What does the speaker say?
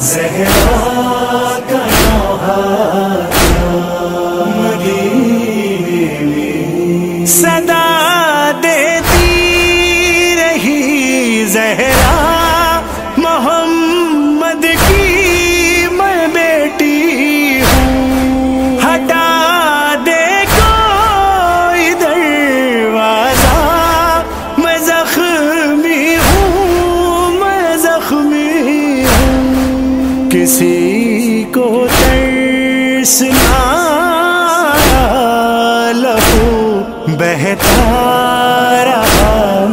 زہرا کا مدینے صدا دیتی رہی زہرا۔ کسی کو ترس نہ لہو بہتا رہا